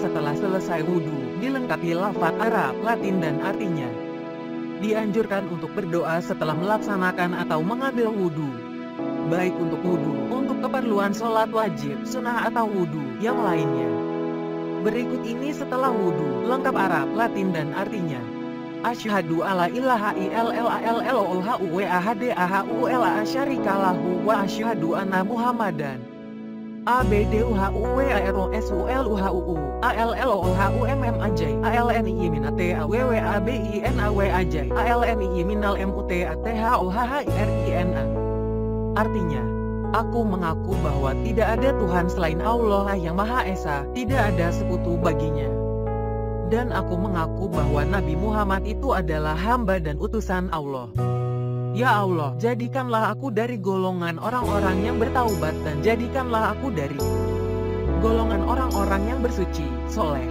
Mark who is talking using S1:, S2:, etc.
S1: setelah selesai wudhu, dilengkapi lafaz Arab, Latin dan artinya. Dianjurkan untuk berdoa setelah melaksanakan atau mengambil wudhu. Baik untuk wudhu, untuk keperluan sholat wajib, sunnah atau wudhu yang lainnya. Berikut ini setelah wudhu, lengkap Arab, Latin dan artinya. Asyhadu alla ilaha illallah wa ahdahu syarikalahu wa asyhadu anna muhammadan A B D U H U W A R O S U L U H U U A L L O H U M M A J A L N I min H R I N A Artinya, aku mengaku bahwa tidak ada Tuhan selain Allah yang Maha Esa, tidak ada sekutu baginya. Dan aku mengaku bahwa Nabi Muhammad itu adalah hamba dan utusan Allah. Ya Allah, jadikanlah aku dari golongan orang-orang yang bertaubat dan jadikanlah aku dari golongan orang-orang yang bersuci, soleh.